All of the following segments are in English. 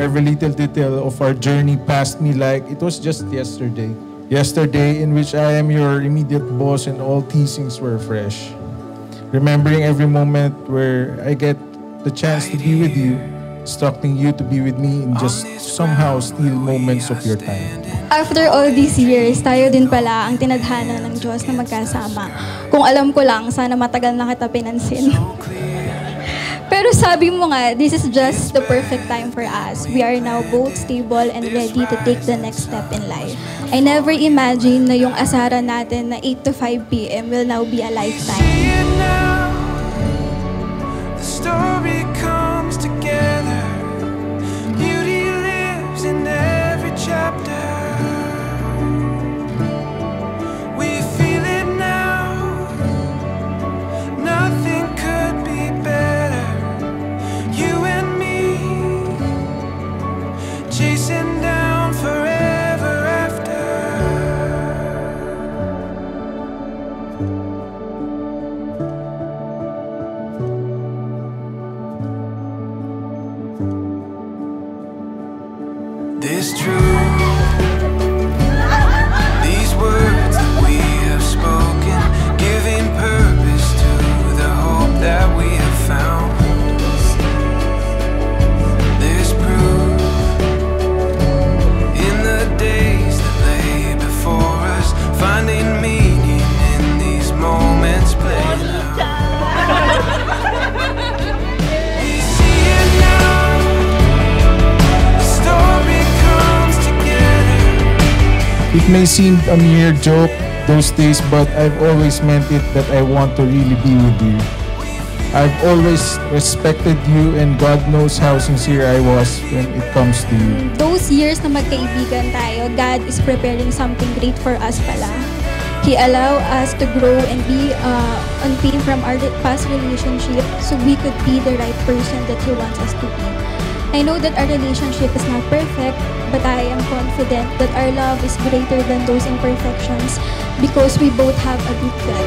Every little detail of our journey passed me like it was just yesterday. Yesterday, in which I am your immediate boss and all teasings were fresh. Remembering every moment where I get the chance to be with you, instructing you to be with me and just somehow steal moments of your time. After all these years, tayo din pala ang tinadhana ng Diyos na magkasama. Kung alam ko lang, sana matagal na kita pinansin. Pero sabi mo nga, this is just the perfect time for us. We are now both stable and ready to take the next step in life. I never imagined na yung asara natin na 8 to 5 p.m. will now be a lifetime. It may seem a mere joke those days, but I've always meant it that I want to really be with you. I've always respected you and God knows how sincere I was when it comes to you. Those years na magkaibigan tayo, God is preparing something great for us pala. He allow us to grow and be uh, from our past relationship so we could be the right person that He wants us to be. I know that our relationship is not perfect, but I am confident that our love is greater than those imperfections because we both have a good God.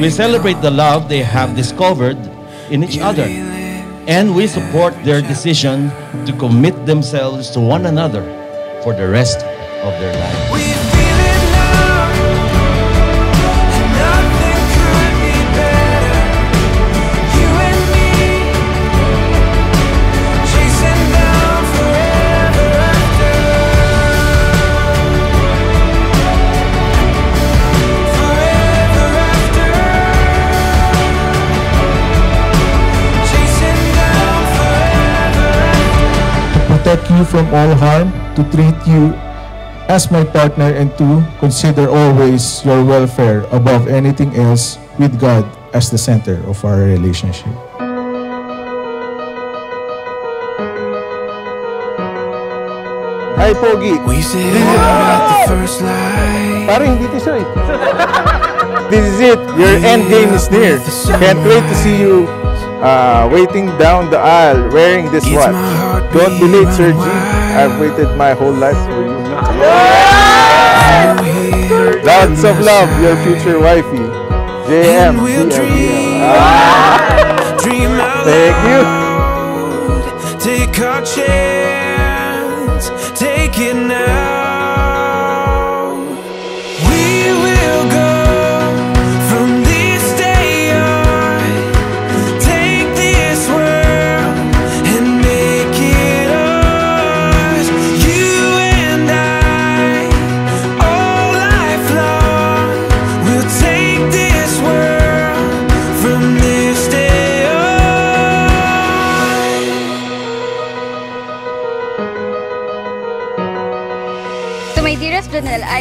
We celebrate the love they have discovered in each other, and we support their decision to commit themselves to one another for the rest of their lives. We feel it now, and nothing could be better. You and me, chasing down forever after, forever after, chasing down forever after. protect you from all harm, to treat you as my partner, and to consider always your welfare above anything else, with God as the center of our relationship. Hi, Pogi. We sit at the first light. Parang hindi to siya eh. This is it. Your end game is near. Can't wait to see you uh, waiting down the aisle wearing this Gets watch. Don't be late, Sir G. I've waited my whole life for you. Here Lots of love, your future wifey. JM. We'll Thank you. Take our chance, take it now.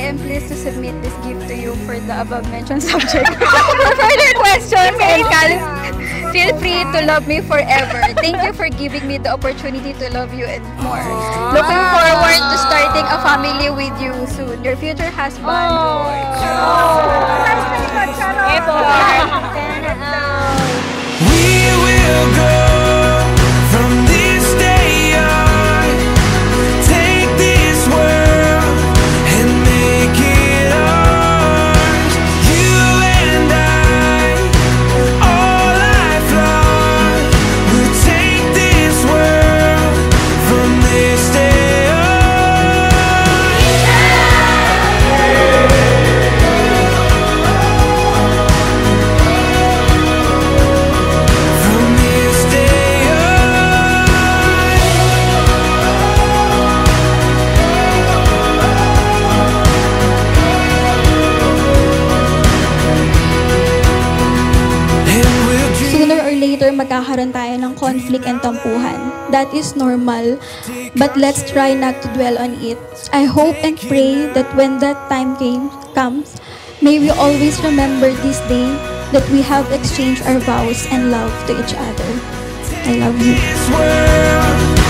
Am pleased to submit this gift to you for the above mentioned subject. for further questions and cal- feel free to love me forever. Thank you for giving me the opportunity to love you and more. Looking forward to starting a family with you soon. Your future husband, We magkakaroon tayo ng conflict and tampuhan. That is normal, but let's try not to dwell on it. I hope and pray that when that time came, comes, may we always remember this day that we have exchanged our vows and love to each other. I love you.